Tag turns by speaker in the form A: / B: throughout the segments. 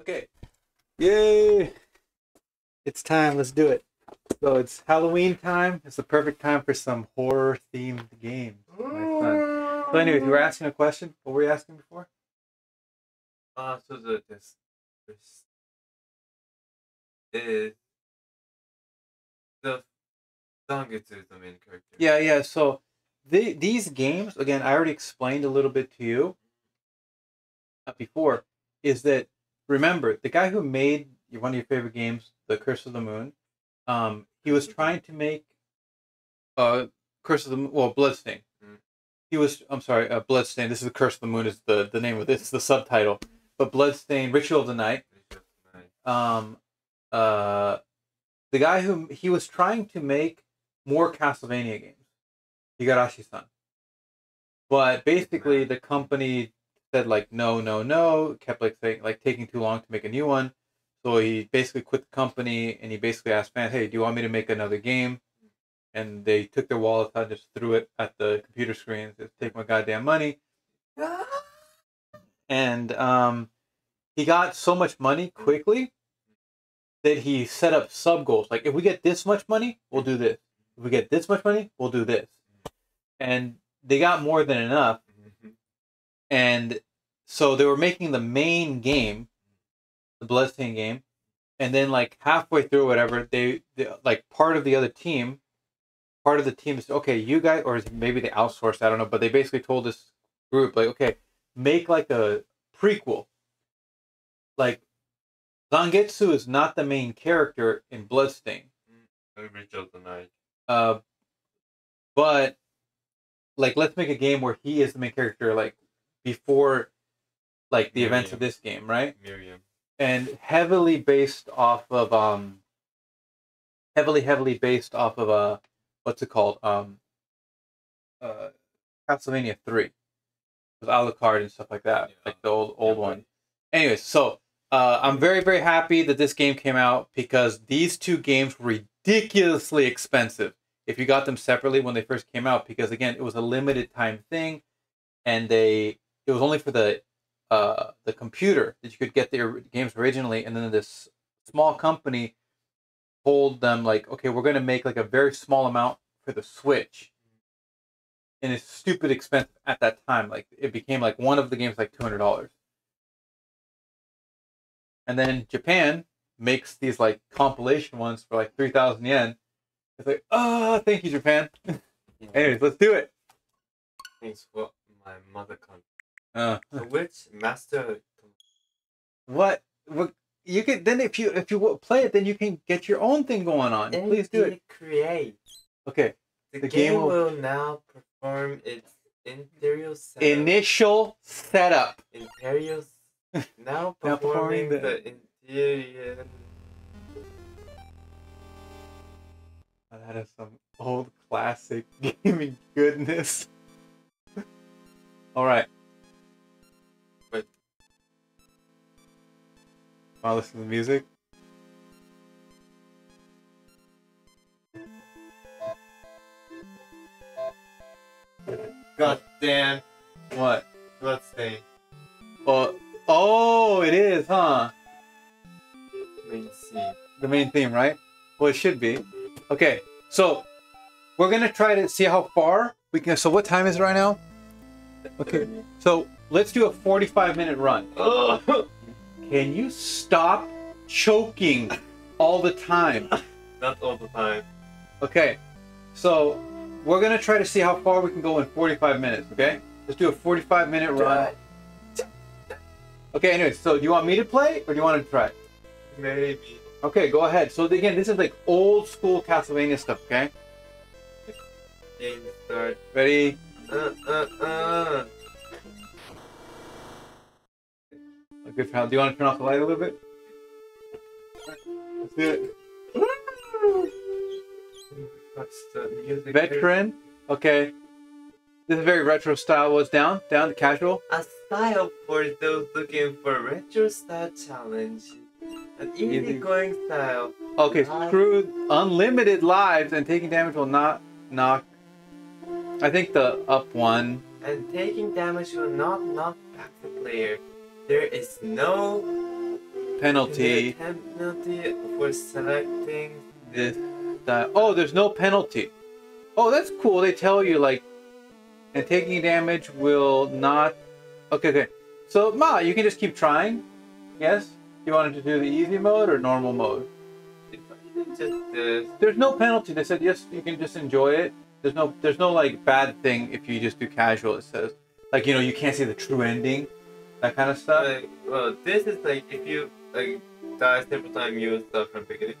A: Okay. Yay! It's time. Let's do it. So it's Halloween time. It's the perfect time for some horror themed games. My son. So anyway, you were asking a question. What were you asking before?
B: Uh, so the this this is the Zangetsu is the main character.
A: Yeah, yeah. So the, these games, again, I already explained a little bit to you uh, before, is that remember the guy who made one of your favorite games, The Curse of the Moon, um, he was trying to make uh Curse of the Moon, well, Bloodstain.
B: Mm.
A: He was, I'm sorry, uh, Bloodstain. This is The Curse of the Moon is the the name of this, the subtitle. But Bloodstain, Ritual of the Night. Um, uh, the guy who he was trying to make more Castlevania games. Igarashi-san. But basically, the company said like no, no, no. Kept like saying like taking too long to make a new one. So he basically quit the company and he basically asked fans, "Hey, do you want me to make another game?" And they took their wallet out, just threw it at the computer screen, Just "Take my goddamn money." And um, he got so much money quickly that he set up sub goals. Like, if we get this much money, we'll do this. If we get this much money, we'll do this. And they got more than enough. And so they were making the main game, the Bloodstained game, and then like halfway through whatever they, they like part of the other team, part of the team is okay, you guys, or maybe they outsourced, I don't know, but they basically told this group like, okay, make like a prequel. Like Zangetsu is not the main character in Bloodstain,
B: The Ritual of the Night.
A: uh, but like let's make a game where he is the main character, like before, like the events of this game, right?
B: Miriam.
A: And heavily based off of um, heavily heavily based off of uh, what's it called? Um, uh, Castlevania three, with Alucard and stuff like that,
B: Yeah.
A: like the old old
B: Yeah,
A: one. Anyways, so uh, I'm very very happy that this game came out because these two games were ridiculously expensive if you got them separately when they first came out because again it was a limited time thing and they it was only for the uh the computer that you could get their games originally and then this small company told them like okay we're going to make like a very small amount for the switch. And it's stupid expensive at that time like it became like one of the games like $200 and then japan makes these like compilation ones for like 3000 yen. It's like oh thank you japan. Anyways let's do it.
B: Thanks for my mother country.
A: Uh,
B: which master?
A: what what you could then if you if you play it then you can get your own thing going on please do it
B: Create.
A: okay
B: The,
A: The game
B: game,
A: will-
B: will now perform its interior setup.
A: initial setup
B: Imperial now
A: Now
B: performing
A: performing the-
B: the interior.
A: Oh, that is some old classic gaming goodness all right I'll listen to the music
B: God damn.
A: what
B: Bloodstain.
A: oh oh it is huh
B: Main scene.
A: the main theme, right? Well, it should be. Okay, so we're gonna try to see how far we can. So, what time is it right now? Okay, so let's do a 45 minute run.
B: Oh.
A: Can you stop choking all the time?
B: not all the time.
A: Okay, so we're gonna try to see how far we can go in 45 minutes. Okay, let's do a 45 minute run. Okay, anyways, so do you want me to play or do you want to try?
B: Maybe.
A: Okay, go ahead. So again, this is like old school Castlevania stuff. Okay,
B: Game start.
A: ready?
B: Uh, uh, uh.
A: Okay, pal. Do you want to turn off the light a little bit? Let's do it.
B: What's the music?
A: Veteran. Okay. This is very retro style. Was down? Down to casual.
B: A style for those looking for retro style challenge. An
A: Easy.
B: easygoing style.
A: Okay, screw unlimited lives and taking damage will not knock. I think the up one.
B: And taking damage will not knock back the player. There is no
A: penalty.
B: Is there a penalty for selecting
A: This. Oh, there's no penalty. Oh, that's cool. They tell you like, and taking damage will not. Okay, okay. So Ma, you can just keep trying. Yes. You wanted to do the easy mode or normal mode?
B: If I did just this.
A: There's no penalty. They said yes, you can just enjoy it. There's no there's no like bad thing if you just do casual. It says like you know you can't see the true ending, that kind of stuff.
B: Like, well, this is like if you like die several times, you start from beginning.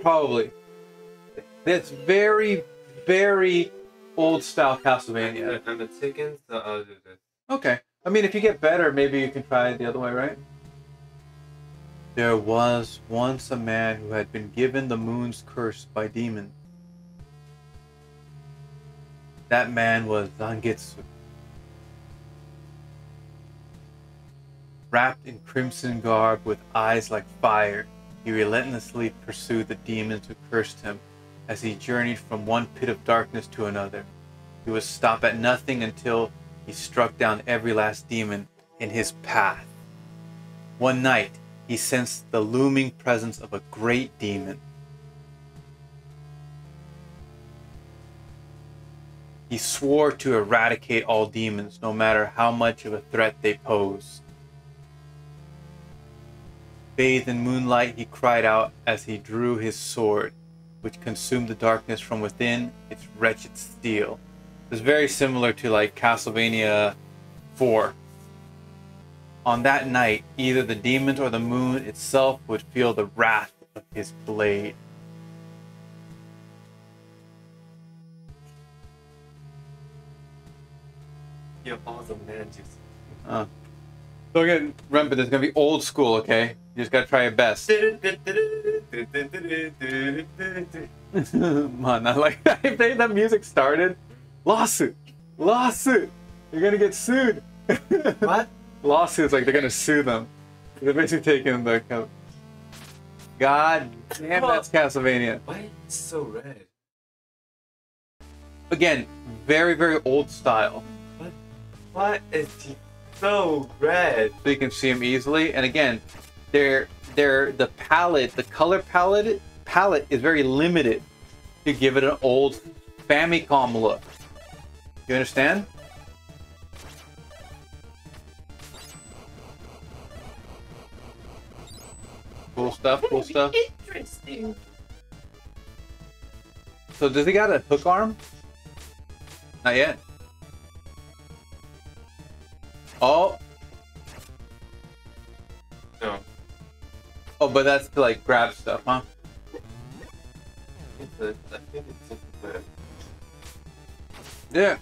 A: Probably. That's very very old style Castlevania.
B: I'm a chicken, so I'll do this.
A: Okay. I mean, if you get better, maybe you can try it the other way, right? There was once a man who had been given the moon's curse by demons. That man was Zangetsu. Wrapped in crimson garb with eyes like fire, he relentlessly pursued the demons who cursed him as he journeyed from one pit of darkness to another. He would stop at nothing until he struck down every last demon in his path. One night, he sensed the looming presence of a great demon. He swore to eradicate all demons, no matter how much of a threat they posed. Bathed in moonlight, he cried out as he drew his sword, which consumed the darkness from within its wretched steel. It's very similar to like Castlevania 4. On that night, either the demons or the moon itself would feel the wrath of his blade.
B: You're awesome, man. Just
A: Uh. So again, remember, this is gonna be old school, okay? You just gotta try your best. Man, I like that. If they, that music started, lawsuit, lawsuit. You're gonna get sued.
B: What?
A: Lawsuits, like they're gonna sue them. They're basically taking the. co- God damn, that's Castlevania.
B: Why it's so red?
A: Again, very very old style,
B: Why is he so red?
A: so you can see them easily. And again, they're they're the palette, the color palette palette is very limited to give it an old Famicom look. You understand? Cool stuff, cool stuff.
B: Interesting.
A: So does he got a hook arm? Not yet. Oh,
B: No.
A: Oh, but that's to like grab stuff, huh?
B: It's think it's just.
A: Yeah.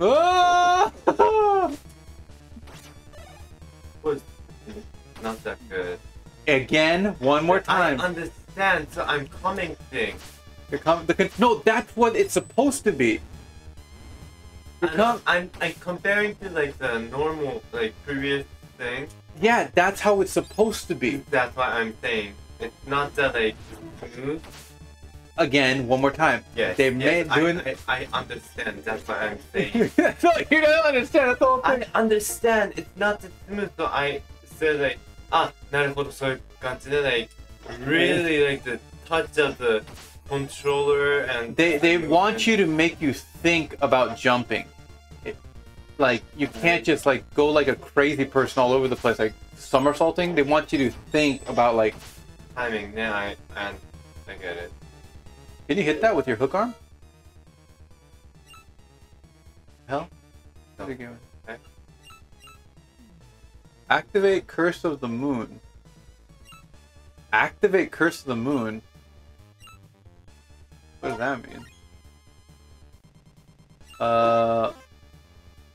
A: Ah!
B: Was not that good.
A: Again, one more time.
B: I understand, so I'm commenting.
A: The com- the no, that's what it's supposed to be.
B: I'm, I'm, I'm comparing to like the normal, like previous thing.
A: yeah, that's how it's supposed to be.
B: That's what I'm saying. It's not that like smooth.
A: Again, one more time.
B: Yes.
A: They
B: yes,
A: made
B: I,
A: doing.
B: I, I understand. That's what I'm saying.
A: so you don't understand. That's the whole
B: I
A: thing.
B: understand. It's not that smooth. So I said like, ah, なるほどそういう感じで like really like the touch of the controller and
A: They they want you to make you think about jumping. Like you can't just like go like a crazy person all over the place, like somersaulting. They want you to think about like,
B: timing. Then I and I get it.
A: can you hit that with your hook arm? Hell.
B: No.
A: What are you doing?
B: Okay.
A: Activate Curse of the Moon. Activate Curse of the Moon. What does that mean? Uh,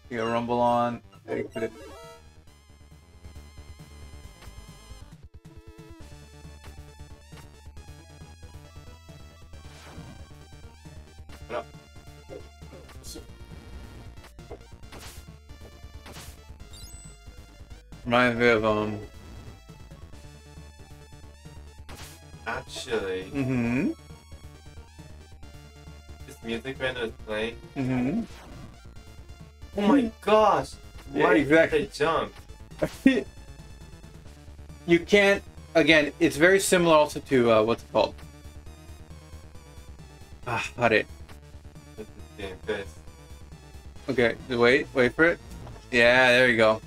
A: you got Rumble on. Exit. Reminds me of um.
B: Actually,
A: Mm-hmm.
B: this music band is playing.
A: Mm-hmm.
B: Oh my gosh!
A: Yeah,
B: Why
A: exactly.
B: did I jump?
A: you can't. Again, it's very similar also to uh, what's it called? Ah, got it.
B: That's the damn.
A: Okay, wait, wait for it. Yeah, there you go.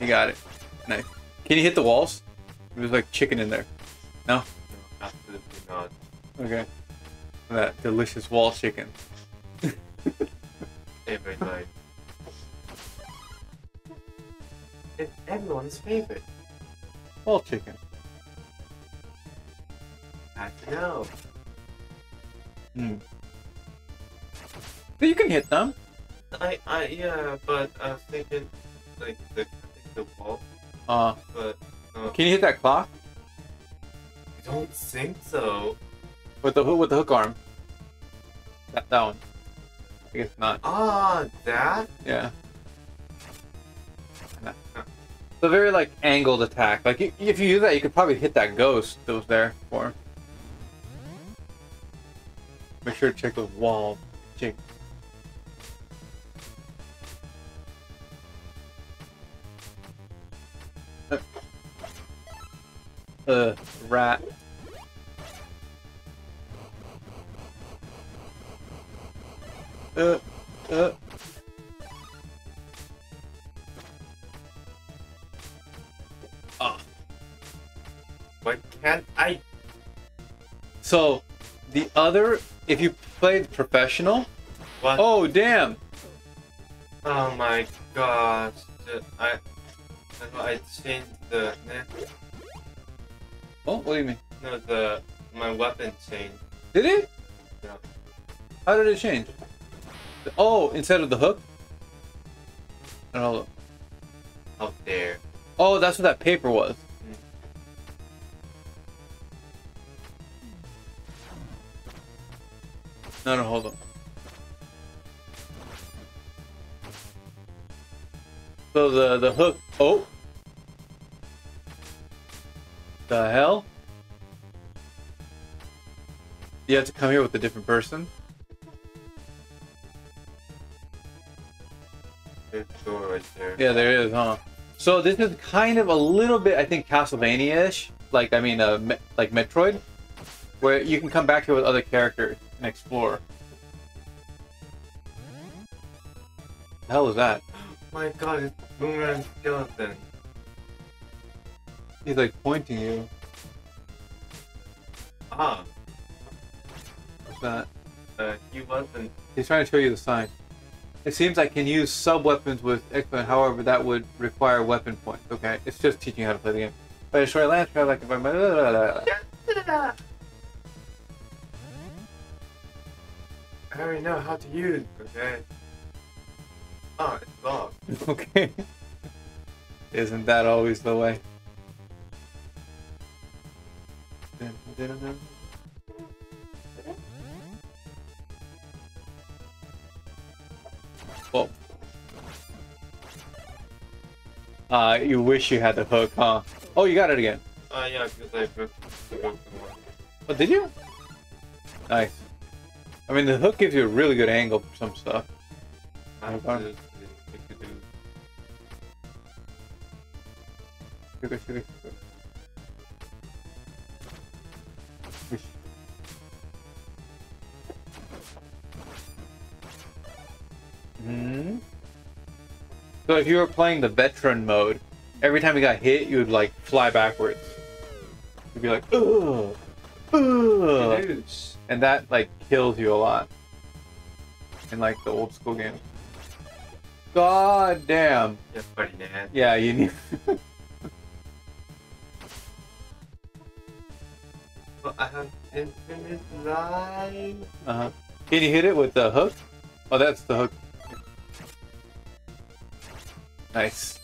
A: You got it. Nice. Can you hit the walls? There's like chicken in there. No?
B: No, absolutely not.
A: Okay. That delicious wall chicken.
B: Every night. It's everyone's favorite.
A: Wall chicken.
B: I know.
A: Hmm. But you can hit them.
B: I, I, yeah, but I was thinking, like, the, the wall,
A: Uh,
B: but no,
A: can you hit that clock
B: I don't think so.
A: with the hook with the hook arm? That, that one. I guess not.
B: Ah, that?
A: Yeah. It's a very like angled attack. Like if you do that, you could probably hit that ghost that was there for him. Make sure to check the wall. Check. Uh, rat. Uh, uh. Ah.
B: Why can't I?
A: So, the other, if you played professional,
B: What?
A: oh damn!
B: Oh my gosh. I, I changed the,
A: Oh, what do you mean?
B: no, the, my weapon changed.
A: Did it?
B: Yeah.
A: How did it change? Oh, instead of the hook? I don't know.
B: Out there.
A: Oh, that's what that paper was. No, no, hold on. So the the hook. Oh, the hell! You have to come here with a different person.
B: Door right there.
A: Yeah, there is, huh? So this is kind of a little bit, I think, Castlevania-ish. Like, I mean, uh, me- like Metroid, where you can come back here with other characters and explore. The hell is that?
B: My god, it's Boomerang Skeleton.
A: He's like pointing you.
B: Ah,
A: What's that?
B: uh, he wasn't.
A: He's trying to show you the sign. It seems I can use sub weapons with X-Men, however, that would require weapon points. Okay, it's just teaching you how to play the game. But destroy land trap like if I'm.
B: I already know how to use. Okay. Oh, it's locked.
A: Okay. Isn't that always the way? Whoa. Uh, you wish you had the hook, huh? Oh, you got it again.
B: Ah, yeah, because I broke the broken.
A: Oh, did you? Nice. I mean, the hook gives you a really good angle for some stuff.
B: Absolutely.
A: Sugar, sugar, sugar. Hmm. So if you were playing the veteran mode, every time you got hit, you would like fly backwards. You'd be like, ugh, ugh, and that like kills you a lot. In like the old school game. God damn.
B: Yes, buddy, man.
A: Yeah, you need.
B: But I have infinite life.
A: Uh-huh. Can you hit it with the hook? Oh, that's the hook. Nice.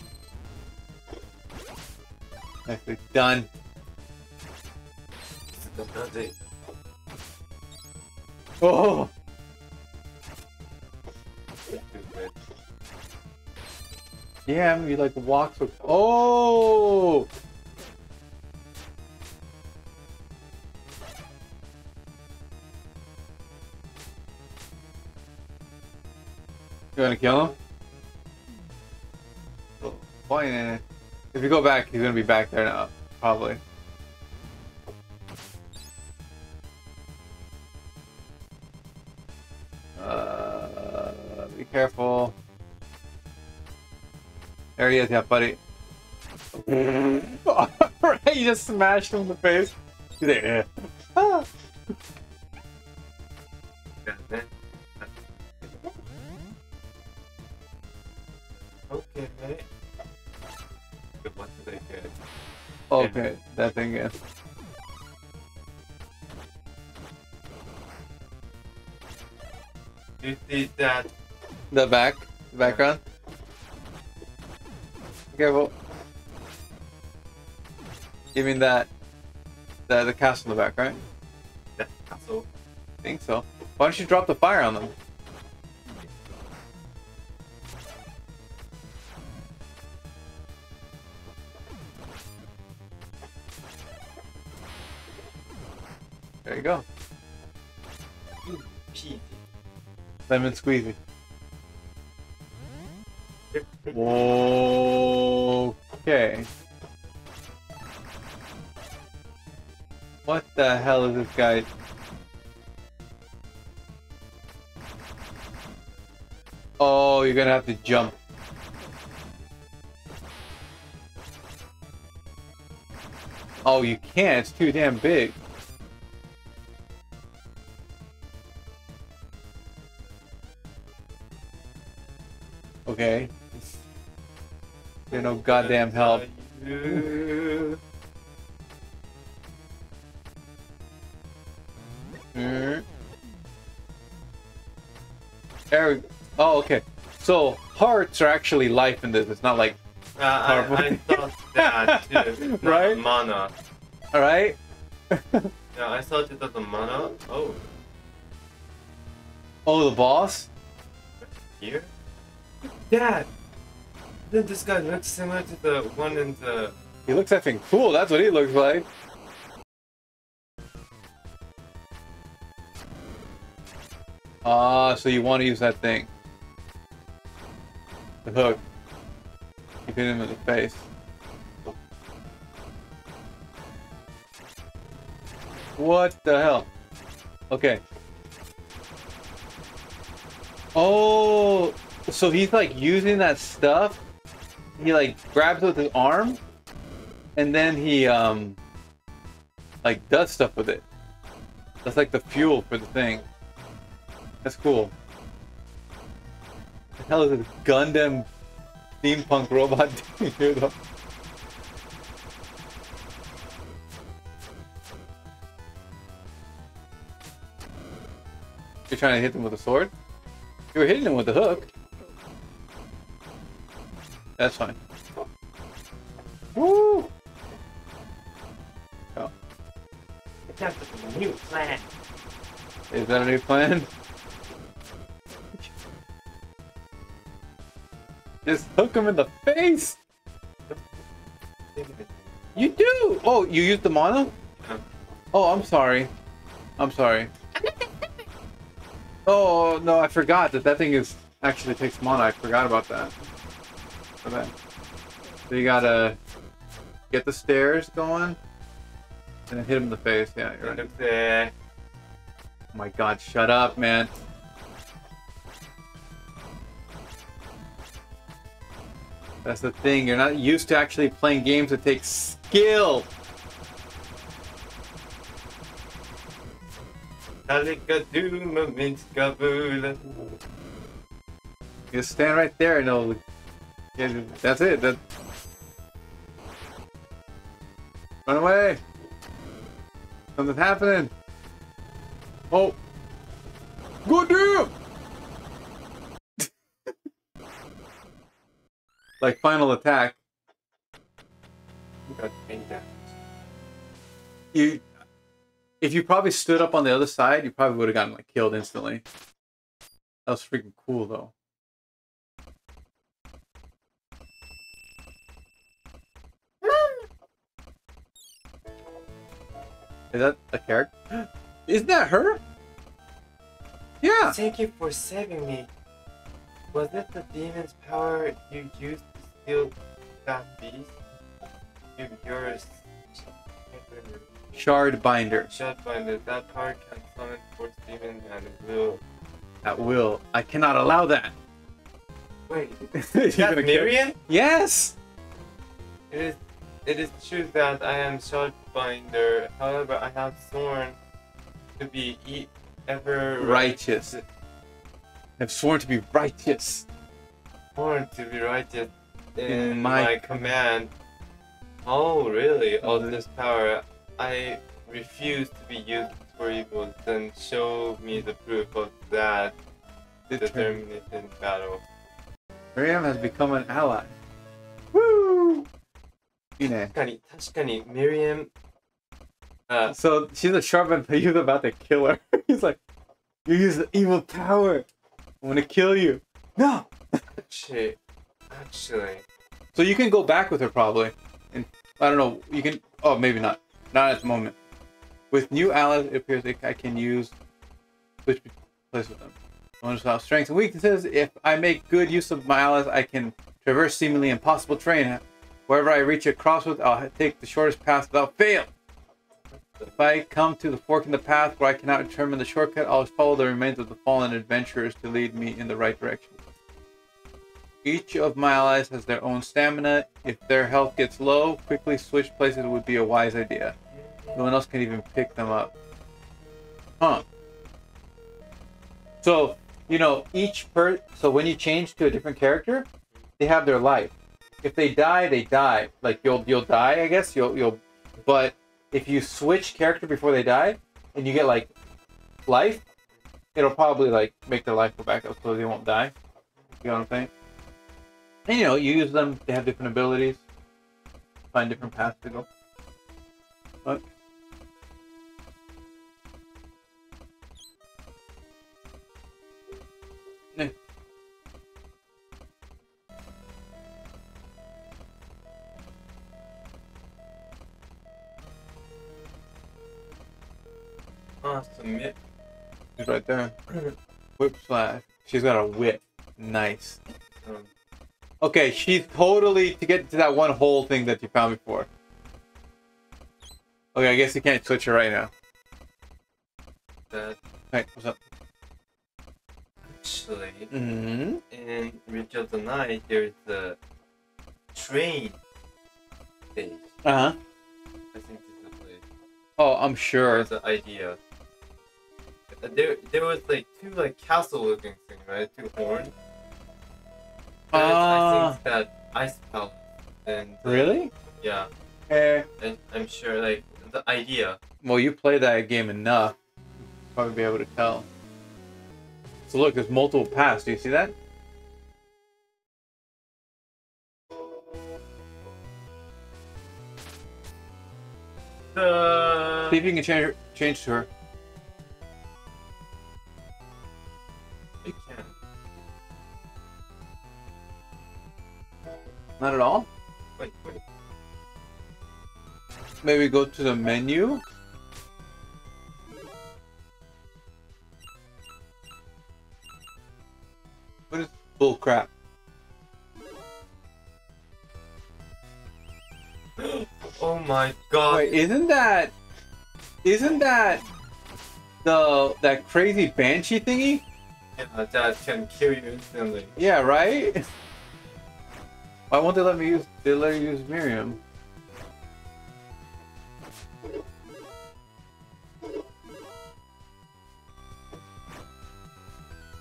A: Nicely done. Oh!
B: Stupid.
A: Yeah, you like walk so. Oh! You wanna kill him? Eh? If you go back, he's gonna be back there now, probably. Uh, be careful. There he is, yeah, buddy. right, you just smashed him in the face. He's like, eh. Ah.
B: Okay.
A: Okay, that thing is.
B: You did that.
A: The back, the background. Okay, well. You mean that, the the castle in the back, right?
B: That castle.
A: I think so. Why don't you drop the fire on them? Go. Lemon squeezy. Okay. What the hell is this guy? Oh, you're gonna have to jump. Oh, you can't. It's too damn big. Goddamn help.
B: You.
A: Mm. There Oh, okay. So hearts are actually life in this. It's not like
B: Uh, I, I thought that too.
A: Right?
B: Mana.
A: all right.
B: Yeah, I thought it was a mana. Oh,
A: Oh, the boss.
B: here? Dad! This guy looks similar to the one in the.
A: He looks effing cool. That's what he looks like. Ah, so you want to use that thing. The hook. You hit him in the face. What the hell? Okay. Oh, so he's like using that stuff. He like grabs with his arm, and then he um like does stuff with it. That's like the fuel for the thing. That's cool. The hell is this Gundam steampunk robot doing here though? You're trying to hit them with a sword? You were hitting them with the hook. That's fine. Woo! Oh,
B: That's a new plan.
A: is that a new plan? Just hook him in the face! You do! Oh, you used the mono?
B: Uh-huh.
A: Oh, I'm sorry. I'm sorry. Oh, no, I forgot that that thing is actually takes mono. I forgot about that. Okay. So you gotta get the stairs going and then hit him in the face. Yeah, you're right.
B: There.
A: Oh my god, shut up, man. That's the thing, you're not used to actually playing games that take skill. You just stand right there and it'll... yeah, That's it. That... Run away! Something's happening! Oh! Good damn! like final attack.
B: Got pain damage.
A: You... If you probably stood up on the other side, you probably would have gotten like killed instantly. That was freaking cool though. Is that a character? Isn't that her? Yeah.
B: Thank you for saving me. Was it the demon's power you used to steal that beast? Give yours.
A: Shard Binder.
B: Shardbinder. That card can summon four demons and it will.
A: At will. I cannot allow that.
B: Wait, is that Miriam?
A: Yes!
B: It is. It is true that I am Shardbinder. However, I have sworn to be e- ever
A: Righteous. I've sworn to be righteous.
B: Sworn to be righteous in,
A: In my-
B: my, command. Oh, really?
A: Oh,
B: Of mm-hmm. this power, I refuse to be used for evil. Then show me the proof of that determination in battle.
A: Miriam has become an ally. Woo! You know.
B: 確かに、確かに、Miriam. Uh,
A: So she's a sharp but he's about to kill her. He's like, You use the evil power. I'm gonna kill you. No!
B: actually, actually,
A: So you can go back with her probably. And I don't know, you can oh maybe not. Not at the moment. With new allies, it appears that I can use switch place with them. Notice how strengths and weaknesses. If I make good use of my allies, I can traverse seemingly impossible terrain. Wherever I reach a crossroads, I'll take the shortest path without fail. If I come to the fork in the path where I cannot determine the shortcut, I'll follow the remains of the fallen adventurers to lead me in the right direction. Each of my allies has their own stamina. If their health gets low, quickly switch places would be a wise idea. No one else can even pick them up. Huh. So, you know, each per so when you change to a different character, they have their life. If they die, they die. Like you'll you'll die, I guess. You'll you'll but if you switch character before they die and you get like life, it'll probably like make their life go back up so they won't die. You know what I'm saying? And you know, you use them, they have different abilities, find different paths to go. But
B: awesome. Mi-
A: She's right there. Whip slash. She's got a whip. Nice.
B: Um,
A: Okay, she's totally to get to that one hole thing that you found before. Okay, I guess you can't switch her right now.
B: that
A: Hey, what's up?
B: actually,
A: Mm-hmm.
B: in Ritual of the Night, there's the train stage.
A: Uh huh.
B: I think this is the place.
A: Oh, I'm sure.
B: There's the idea. Uh, There, there was like two like castle-looking things, right? Two horns. And I think that ice palace. And uh,
A: really?
B: Yeah,
A: Eh.
B: and I'm sure like the idea.
A: Well, you play that game enough, you'll probably be able to tell. So look, there's multiple paths. Do you see that?
B: The
A: See if you can change change to her. Not at all.
B: Wait, wait.
A: Maybe go to the menu. What is bull crap?
B: Oh my god.
A: Wait, isn't that isn't that the that crazy banshee thingy?
B: Yeah, that can kill you instantly.
A: Yeah, right? Why won't they let me use they let you use Miriam?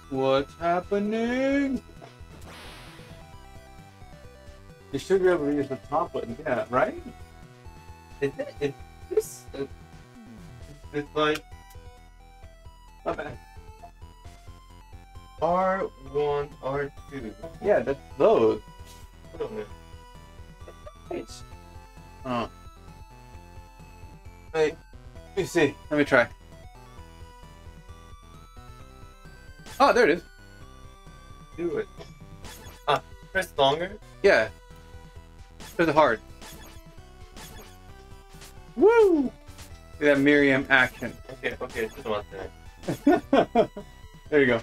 A: What's happening? You should be able to use the top button, yeah, right?
B: Is it? Is this? Uh, it's like
A: Not bad.
B: R one, R two.
A: Yeah, that's those.
B: I don't know. Page.
A: Oh. Wait, let me see. Let me try. Oh, there it is.
B: Do it. Ah, press longer.
A: Yeah. Press it hard. Woo! See that Miriam action.
B: Okay, okay, just one second.
A: there you go.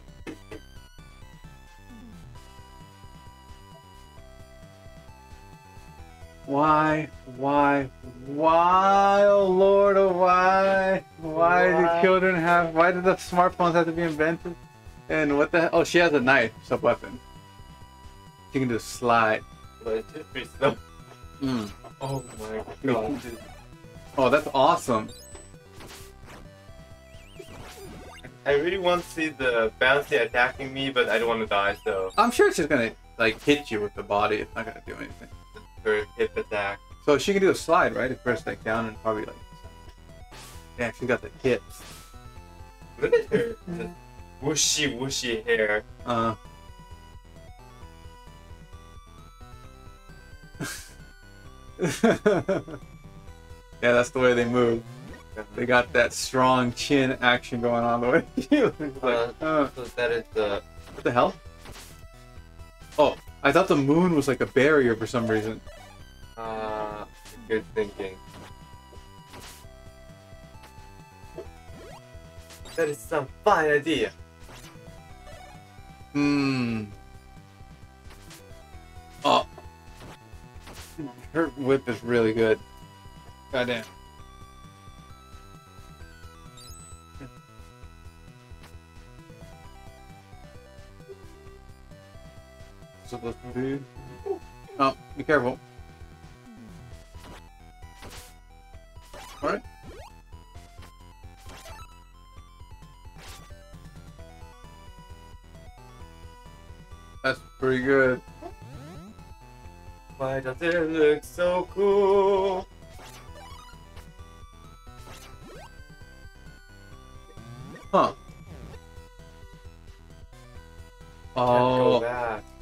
A: Why? Why? Why? Oh Lord, oh why? Why do children have? Why did the smartphones have to be invented? And what the? hell? Oh, she has a knife, sub weapon. She can do a slide.
B: But it's just slow.
A: Mm.
B: Oh my god.
A: Oh, that's awesome.
B: I really want to see the bouncy attacking me, but I don't want to die, so
A: I'm sure it's just gonna like hit you with the body. It's not gonna do anything.
B: Hip attack.
A: So she can do a slide, right? If press like down and probably like. Yeah, she got the hips.
B: Look at her. The whooshy whooshy hair.
A: Uh. yeah, that's the way they move. They got that strong chin action going on the way. like, uh,
B: So that is the
A: what the hell? Oh, I thought the moon was like a barrier for some reason.
B: uh good thinking. That is some fine idea.
A: Hmm. Oh. Her whip is really good. Goddamn. Supposed to be. Oh, be careful. Alright. That's pretty good.
B: Why does it look so cool?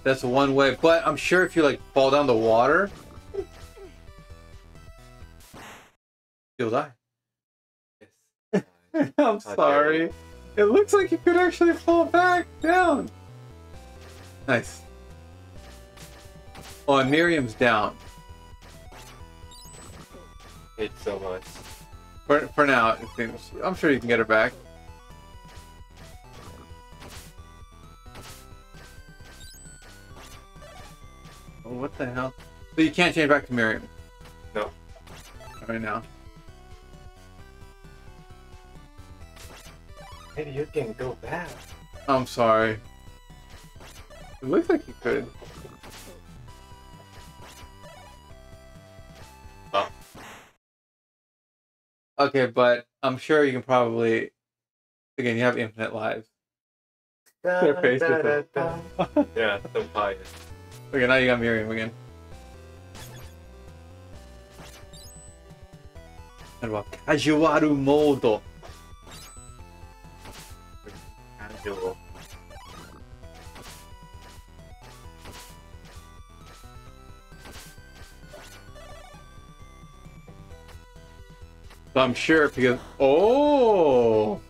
A: That's one way. But I'm sure if you like fall down the water, you'll die.
B: Yes.
A: I'm
B: dare
A: sorry. It looks like you could actually fall back down. Nice. Oh, and Miriam's down.
B: Hate so much.
A: For, for now, seems. I'm sure you can get her back. So you can't change back to Miriam?
B: No.
A: Right now.
B: Maybe you can go back.
A: I'm sorry. It looks like you could.
B: Oh.
A: Okay, but I'm sure you can probably. Again, you have infinite lives. Their face is like-
B: Yeah, so pious.
A: Okay, now you got Miriam again. What about Kajuaru mode?
B: Casual.
A: So I'm sure because oh,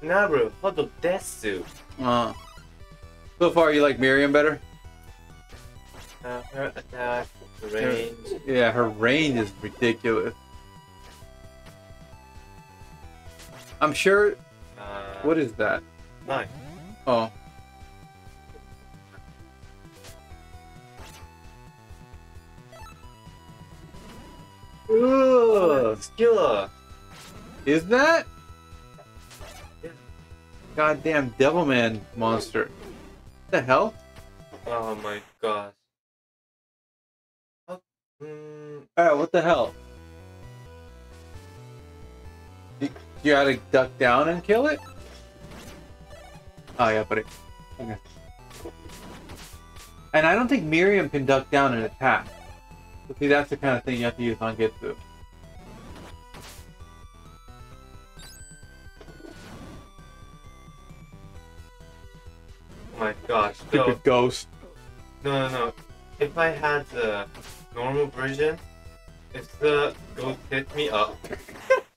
B: Naru, Hodo Desu.
A: uh, so far you like Miriam better?
B: Uh, her attack, range.
A: Yeah, her range is ridiculous. I'm sure.
B: Uh,
A: What is that?
B: Nine.
A: Oh. Ugh.
B: Skilla.
A: Is that?
B: Yeah.
A: Goddamn Devilman monster. What the hell?
B: Oh my gosh. Oh, mm,
A: Alright, what the hell? You, gotta duck down and kill it? Oh yeah, buddy. Okay. And I don't think Miriam can duck down and attack. So see, that's the kind of thing you have to use Zangetsu.
B: oh my gosh. So,
A: Stupid ghost.
B: no, no, no. If I had the normal version, if the ghost hit me up,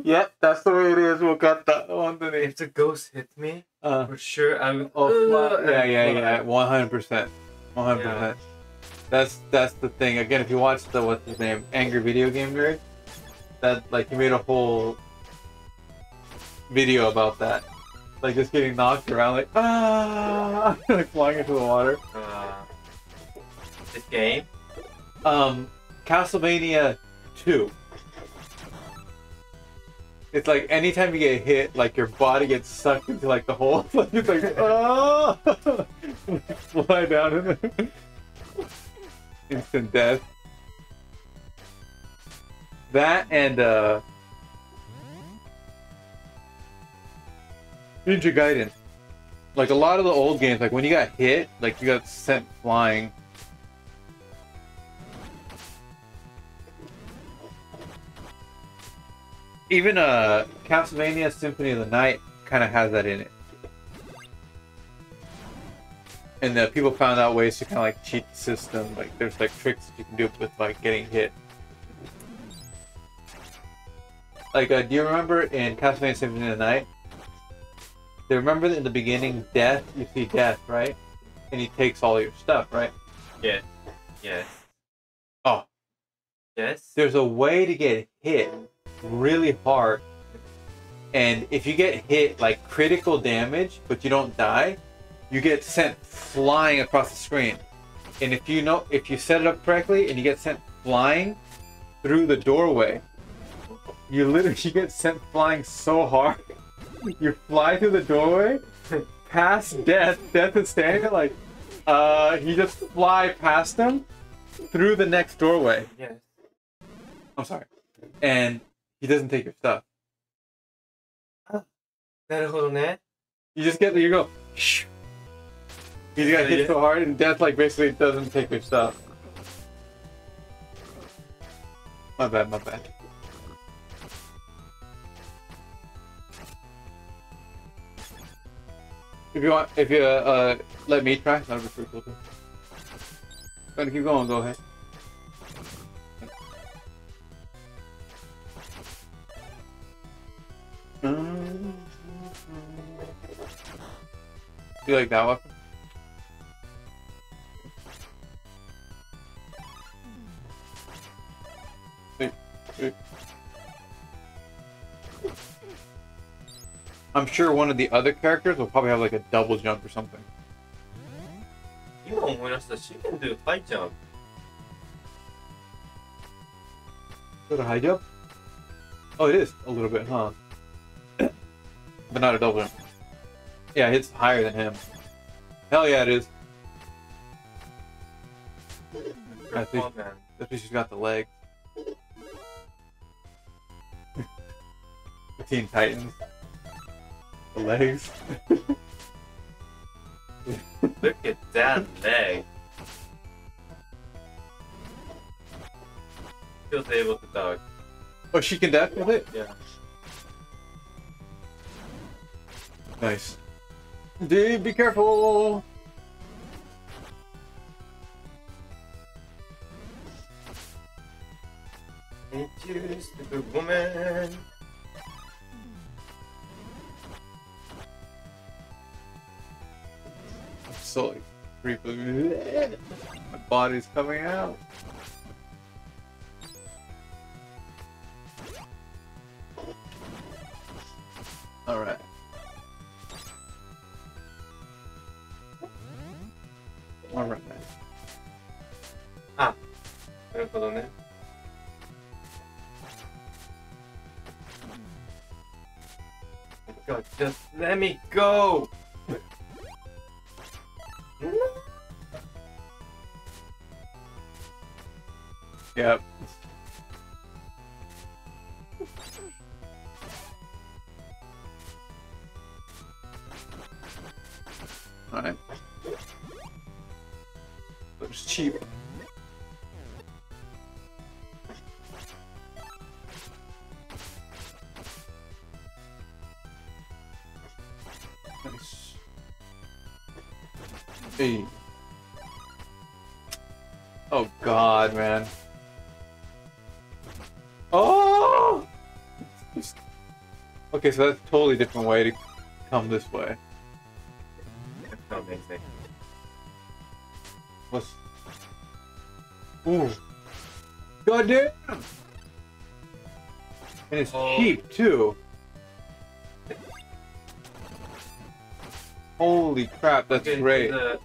A: yep, that's the way it is. We'll cut that one
B: if the ghost hit me,
A: Uh,
B: for sure I would.
A: oh,
B: uh,
A: yeah, yeah, yeah. One hundred percent. One hundred percent. That's that's the thing. Again, if you watch the what's his name, Angry Video Game Nerd, that like he made a whole video about that, like just getting knocked around, like ah, like flying into the water.
B: Uh, this game?
A: Um, Castlevania Two. It's like anytime you get hit, like your body gets sucked into like the hole. It's like oh, fly down in. Instant death. That and uh, Ninja Gaiden. Like a lot of the old games, like when you got hit, like you got sent flying. Even uh, Castlevania Symphony of the Night kind of has that in it. And uh, people found out ways to kind of like cheat the system. Like there's like tricks you can do with like getting hit. Like, uh, do you remember in Castlevania Symphony of the Night? They remember in the beginning, death. You see death, right? And he takes all your stuff, right?
B: Yes. Yes.
A: Oh,
B: Yes.
A: there's a way to get hit really hard, and if you get hit like critical damage, but you don't die, you get sent flying across the screen. And if you know, if you set it up correctly, and you get sent flying through the doorway, you literally get sent flying so hard. You fly through the doorway, past death. Death is standing there like, uh, you just fly past him through the next doorway.
B: Yes.
A: I'm sorry. And he doesn't take your stuff.
B: なるほどね。
A: You just get you go. Shh. You got hit so hard, and death like basically doesn't take your stuff. My bad, my bad. If you want, if you uh, uh let me try, that'd be pretty cool too. Gonna keep going. Go ahead. You like that weapon? Wait, wait. I'm sure one of the other characters will probably have like a double jump or something.
B: 今思い出した。She can do high jump.
A: Is that a high jump? Oh, it is a little bit, huh? But not a double jump. Yeah, it's higher than him. Hell yeah, it is. I think she's got the legs. the Teen Titans. The legs.
B: Look at that leg. Feels able to dog.
A: Oh, she can death with it?
B: Yeah.
A: Nice. Dude, be careful!
B: Introduce the good woman.
A: I'm so like creepy. My body's coming out. Okay, so that's a totally different way to come this way.
B: That's amazing.
A: What's... Ooh. God damn! And it's
B: Oh.
A: cheap, too. Holy crap, that's
B: Okay,
A: great.
B: The...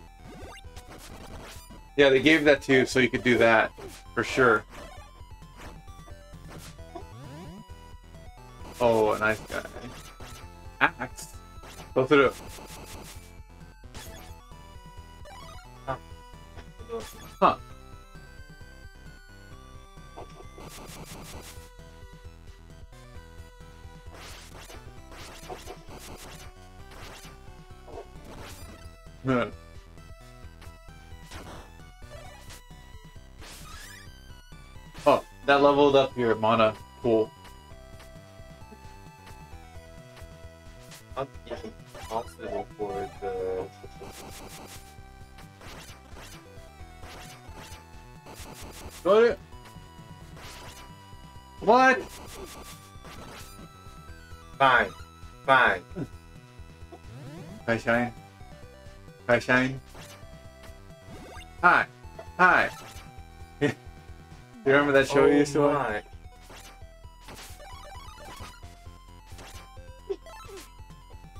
A: Yeah, they gave that to you so you could do that for sure. Oh, a nice guy. Axe. Go through. Huh. Oh, that leveled up your mana pool. Got it? What?
B: Fine. Fine.
A: Hi, Shine. Hi, Shine. Hi. Hi. you remember that show you used to
B: oh
A: watch?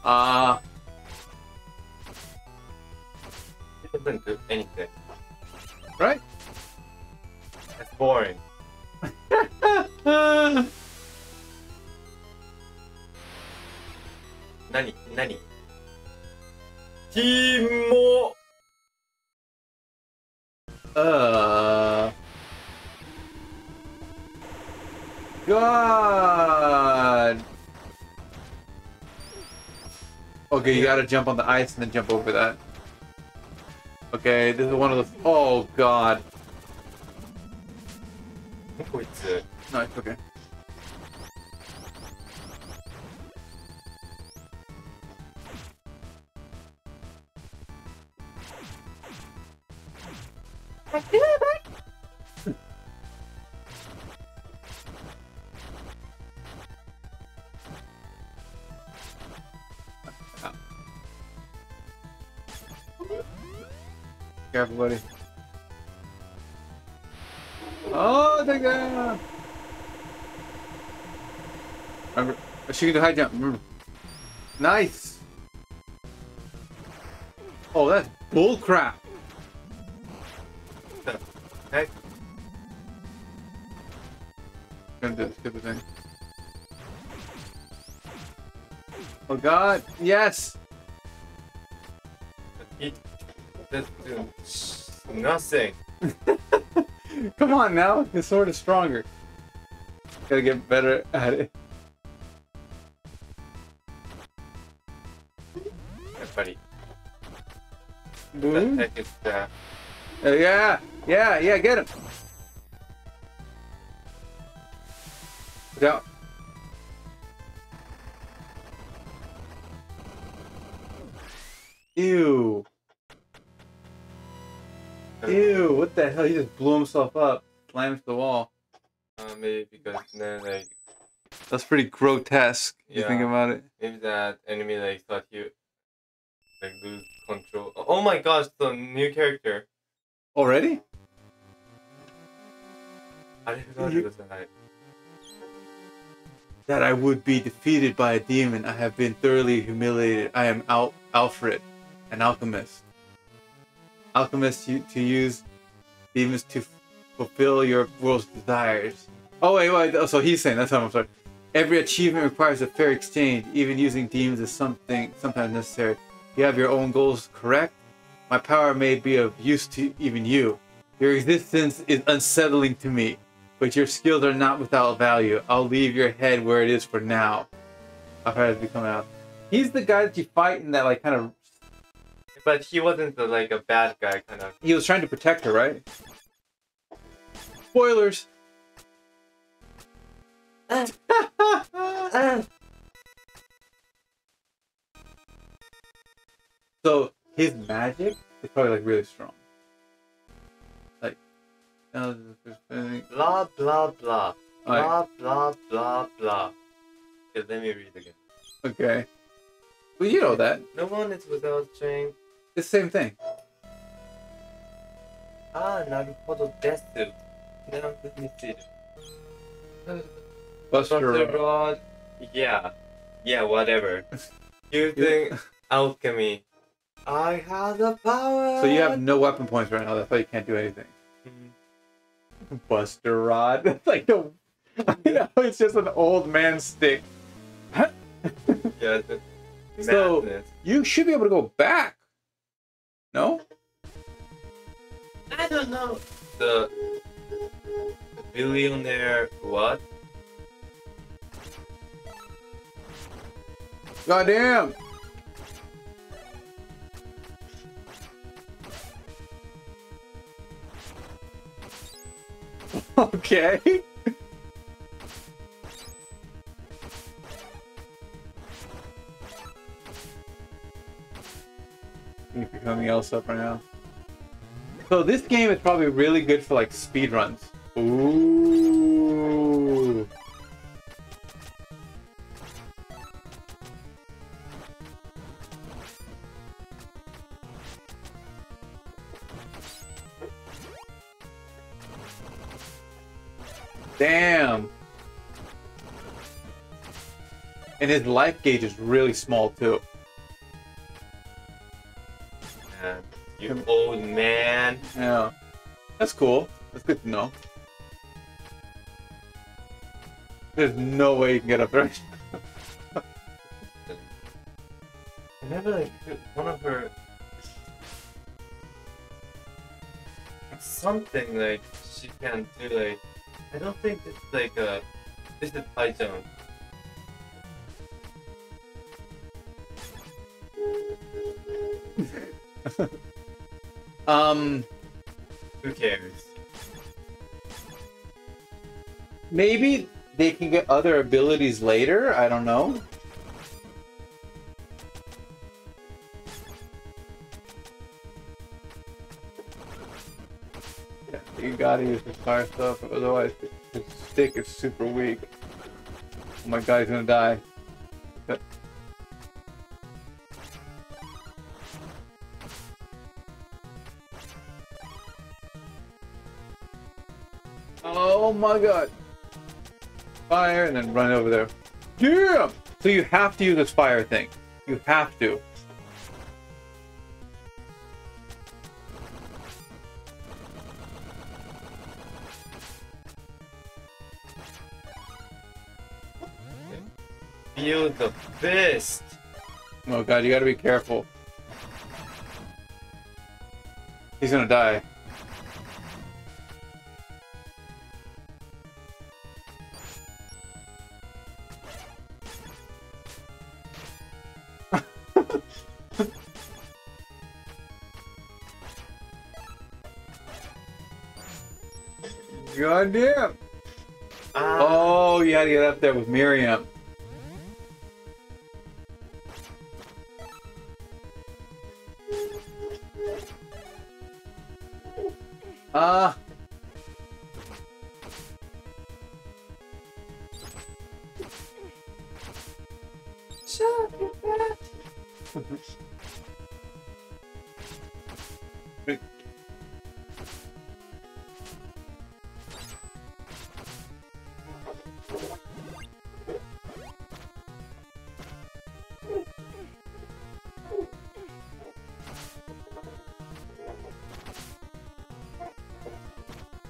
A: Uh,
B: It doesn't do anything.
A: right?
B: It's boring. Nani? Nani? Timo!
A: uh. God. Okay, you gotta jump on the ice and then jump over that. Okay, this is one of the. Oh God.
B: こいつ。
A: No, it's okay. Careful, buddy. Oh, She can do high jump. Remember. Nice. Oh, that's bullcrap. crap.
B: Heck,
A: Gonna do this stupid thing. Oh God! Yes.
B: it does nothing.
A: Come on now. His sword is stronger. Gotta get better at it. Yeah, yeah, yeah. Get him. Out. Ew. Ew, what the hell? He just blew himself up, slammed the wall.
B: Uh, maybe because then like
A: That's pretty grotesque. You think about it.
B: maybe that enemy like thought he like lose control. Oh my gosh, the new character.
A: Already?
B: You...
A: That I would be defeated by a demon. I have been thoroughly humiliated. I am Al Alfred, an alchemist. Alchemist to use demons to fulfill your world's desires. Oh wait, wait. Oh, so he's saying that's how I'm sorry. Every achievement requires a fair exchange. Even using demons is something sometimes necessary. You have your own goals, correct? My power may be of use to even you. Your existence is unsettling to me, but your skills are not without value. I'll leave your head where it is for now. I've had it become out. He's the guy that you fight in that like kind of.
B: But he wasn't the, like a bad guy kind of.
A: He was trying to protect her, right? Spoilers. Uh, uh. so his magic is probably like really strong. Like, uh,
B: blah blah blah blah right. blah blah blah. Okay, let me read again.
A: Okay. Well, you know that.
B: No one is without shame.
A: It's the same thing.
B: Ah, Naruhodo desu. Now let me see.
A: Buster
B: Rod. Rod. Yeah. Yeah, whatever. Using alchemy I have the power.
A: So you have no weapon points right now. That's why you can't do anything.
B: Mhm.
A: Buster Rod. That's like the. You know, it's just an old man stick.
B: Yeah. The
A: So-
B: madness.
A: You should be able to go back. No?
B: I don't know. The billionaire what?
A: Goddamn. Okay. Pick something else up right now. So this game is probably really good for like speed runs. Ooh. Damn. And his life gauge is really small too.
B: Man, you old man.
A: Yeah. That's cool. That's good to know. There's no way you can get up there.
B: I never like one of her something like she can do like I don't think it's like a this is high jump.
A: um,
B: Who cares?
A: maybe they can get other abilities later. I don't know. You gotta use the fire stuff, otherwise the stick is super weak. My guy's gonna die. Oh my god. Fire and then run over there. Yeah! So you have to use this fire thing. You have to.
B: Feel the fist.
A: Oh god, you gotta be careful. He's gonna die. God damn!
B: Ah,
A: Oh, you gotta get up there with Miriam.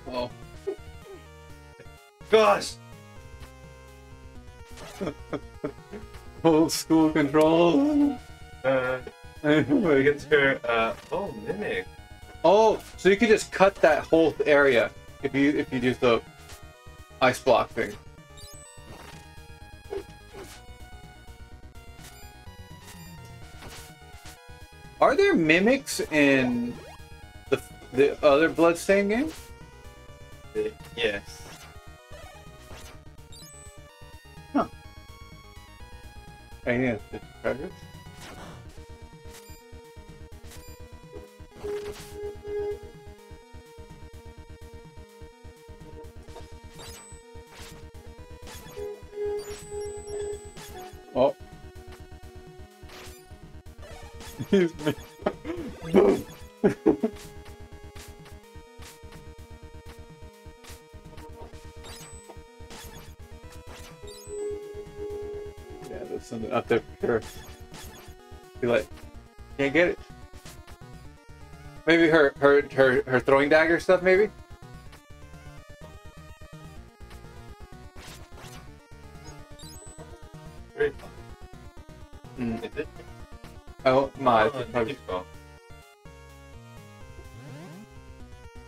A: Oh.
B: gosh.
A: Old school control.
B: Uh, get her. Uh, oh, mimic.
A: Oh, so you could just cut that whole area if you if you do the ice block thing. Mimics in the the other Bloodstain game?
B: Yes.
A: I think it's the treasure. Dagger stuff. Maybe. Mm.
B: Is it?
A: Oh my.
B: Oh.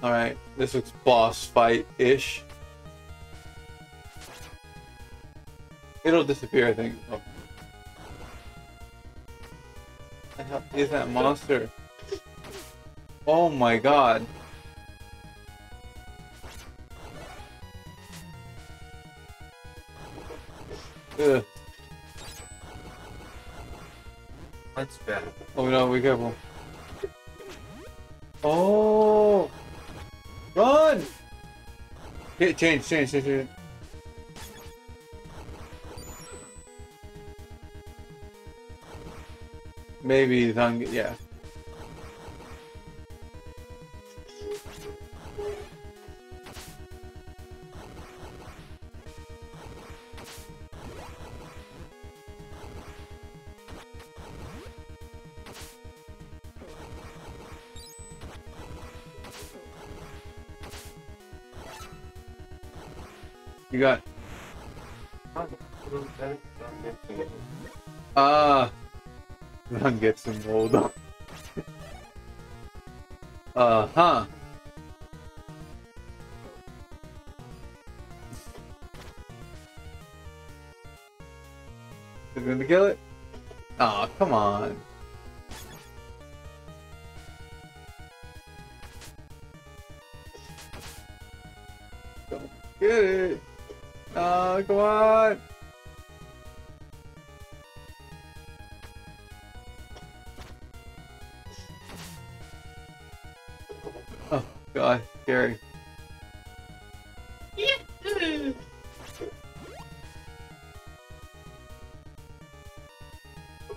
A: All right. This looks boss fight ish. It'll disappear, I think. Oh. Is that monster? Oh my god. Ugh.
B: That's bad.
A: Oh no, be careful. Oh! Run! Hit, change, change, change, change. Maybe Zang, yeah. Gets some mold on.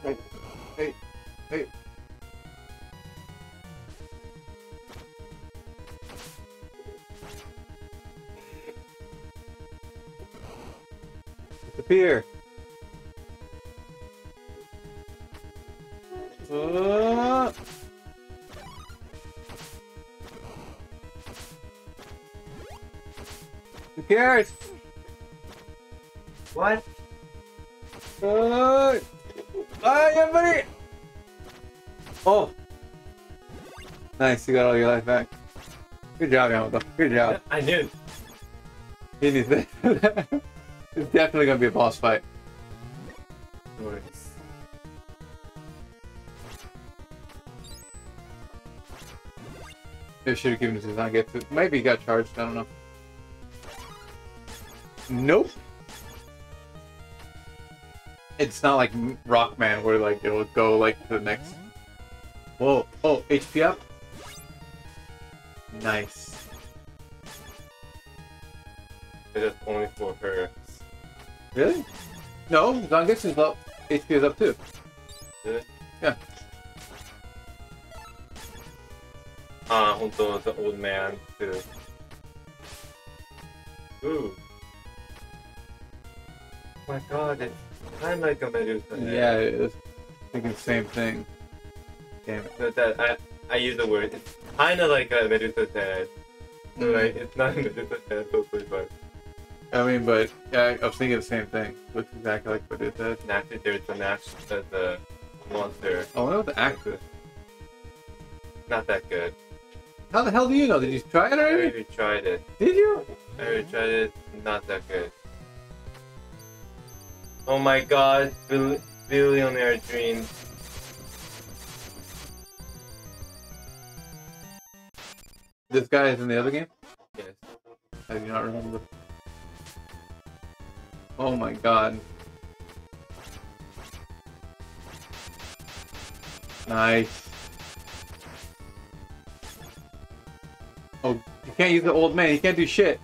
A: Hey, hey, hey. Disappear. Uh. Who cares? Oh! Nice, you got all your life back. Good job, Yamato. Good job.
B: I knew.
A: He needs that. it's definitely gonna be a boss fight. Maybe should have given us it to Zangetsu. Maybe he got charged, I don't know. Nope. It's not like Rockman where like it'll go like to the next. Whoa! Oh, HP up. Nice.
B: It's only for her.
A: Really? No, Zangetsu's up. HP is up too.
B: Really?
A: Yeah.
B: Ah, uh, the old man too. Ooh. Oh my god, it's kind of like a Medusa.
A: Yeah, it. Thinking the same thing. Damn it.
B: But that I I use the word. It's kind of like a Medusa's head.
A: Mm.
B: like it's not a Medusa's head totally, but
A: I mean, but yeah, I was thinking the same thing. Looks exactly like what it said.
B: actually there's an action that the monster
A: Oh, I know the actor.
B: not that good.
A: How the hell do you know? Did you try it
B: I
A: already?
B: already tried it.
A: Did you?
B: I already tried it. Not that good. Oh my god, bill- billionaire dreams.
A: This guy is in the other game?
B: Yes.
A: I do not remember. Oh my god. Nice. Oh, you can't use the old man. You can't do shit.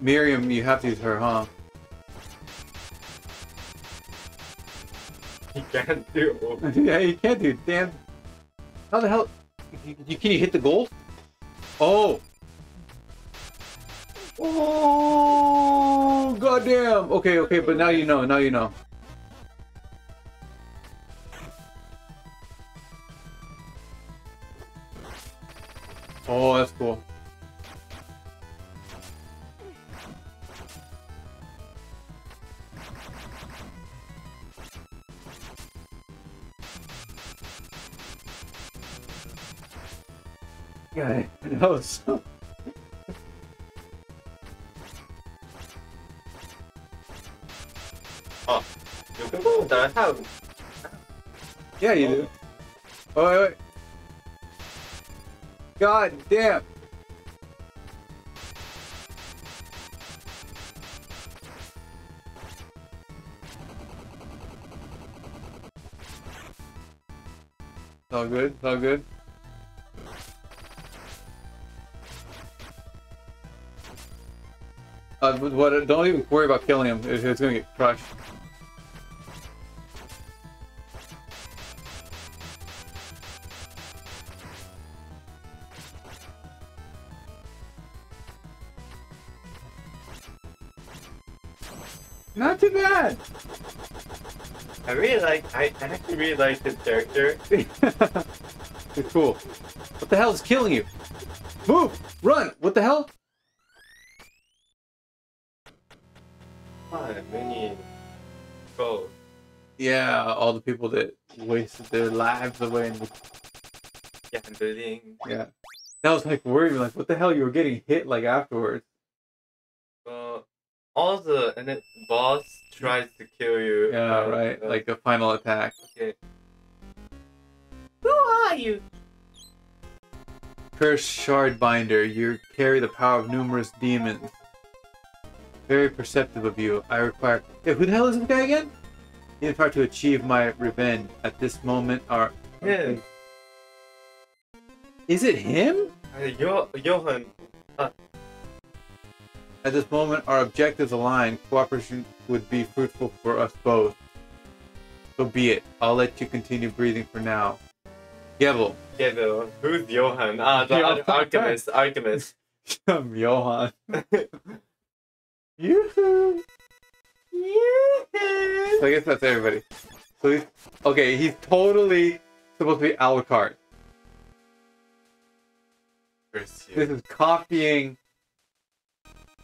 A: Miriam, you have to use her, huh?
B: can't do.
A: yeah, you can't do. Damn. How the hell? You, you, can you hit the gold? Oh. Oh, goddamn. Okay, okay, but now you know. Now you know. Oh, that's cool. So.
B: You can go that. I.
A: Yeah, you do. Oh, wait, wait. God damn. All good. All good. Uh, what? Don't even worry about killing him. It's, it's gonna get crushed. Not too bad.
B: I really like. I I actually really like this character.
A: it's cool. What the hell is killing you? Move! Run! What the hell? Yeah, all the people that wasted their lives away in the
B: Gambling.
A: yeah. That was like worried me, like what the hell you were getting hit like afterwards.
B: Well, all the and then boss tries to kill you.
A: Yeah,
B: uh,
A: right.
B: uh,
A: Like a final attack.
B: okay. Who are you?
A: Cursed Shardbinder, you carry the power of numerous demons. Very perceptive of you. I require. Yeah, who the hell is this guy again? In part to achieve my revenge. At this moment, are...
B: Him.
A: Is it him?
B: Uh, Yo- Johan.
A: At this moment, our objectives align. Cooperation would be fruitful for us both. So be it. I'll let you continue breathing for now. Gebel.
B: Kevin. Who's Johan? Ah, the
A: Johan.
B: Alchemist. Alchemist.
A: I'm Johan. Yoo-hoo. So I guess that's everybody. So he's okay. He's totally supposed to be Alucard. This is copying.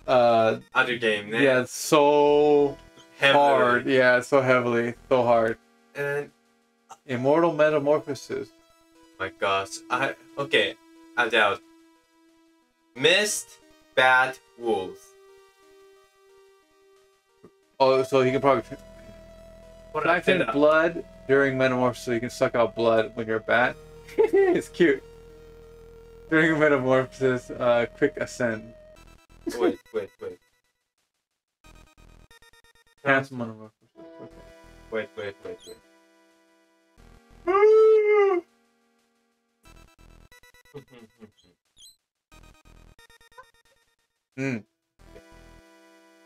A: Uh,
B: Other game.
A: yeah, so
B: Heavily.
A: hard. Yeah, so heavily, so hard.
B: And
A: Immortal Metamorphosis.
B: my gosh. I okay. I doubt. Mist, bat, wolves.
A: Oh, so he can probably Back in blood during metamorphosis, so you can suck out blood when you're a bat. it's cute. During metamorphosis, uh, quick ascend.
B: Wait, wait, wait.
A: Cancel metamorphosis. Okay.
B: Wait, wait, wait, wait.
A: Hmm.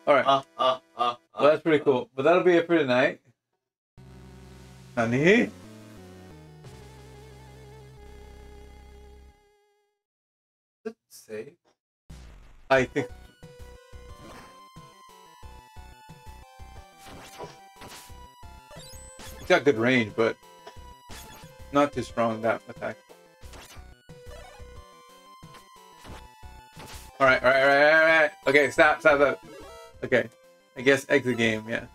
A: All right.
B: Ah, ah, ah,
A: Well, that's pretty cool. But that'll be it for tonight.
B: It say?
A: I think. He's got good range, but not too strong that attack. Alright, alright, alright, alright. Okay, stop, stop, stop. Okay. I guess exit game, yeah.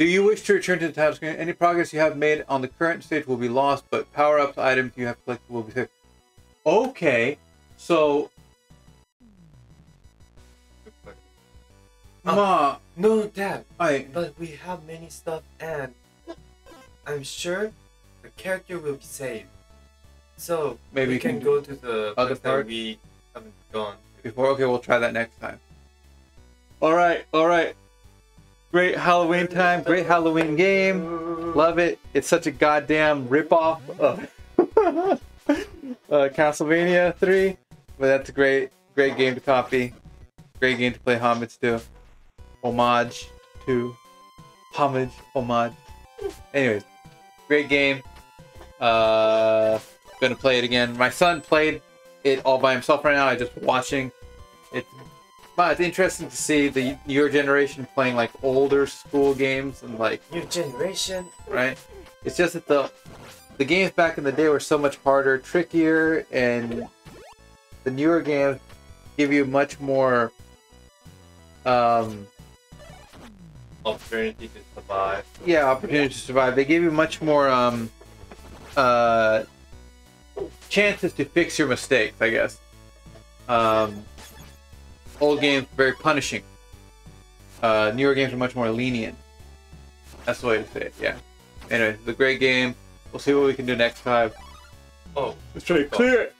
A: Do you wish to return to the title screen? Any progress you have made on the current stage will be lost, but power-ups items you have collected will be saved. Okay, so
B: Uh,
A: Ma,
B: No, Dad.
A: I
B: But we have many stuff, and I'm sure the character will be saved. So
A: Maybe
B: we can,
A: can
B: go to the
A: other part?
B: we haven't gone.
A: before. Okay, we'll try that next time. All right, all right. Great Halloween time. Great Halloween game. Love it. It's such a goddamn ripoff of uh, Castlevania 3, but that's a great, great game to copy. Great game to play homage to. Homage to. Homage, homage. Anyways, great game. Uh, gonna play it again. My son played it all by himself right now. I just watching. It's but it's interesting to see the your generation playing like older school games and like
B: New generation.
A: right. It's just that the the games back in the day were so much harder, trickier, and the newer games give you much more. Um,
B: Opportunity to survive.
A: yeah, opportunity to survive. They give you much more um, uh, chances to fix your mistakes, I guess. Um, old games very punishing. Uh, newer games are much more lenient. That's the way to say it. Yeah. Anyway, it's a great game. We'll see what we can do next time.
B: Oh,
A: Let's try to clear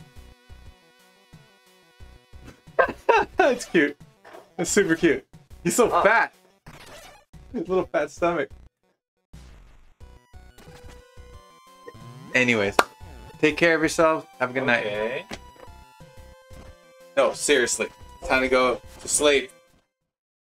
A: it. That's cute. That's super cute. He's so
B: Oh.
A: fat. His little fat stomach. Anyways, take care of yourself. Have a good night.
B: okay.
A: No, seriously. Time to go to sleep.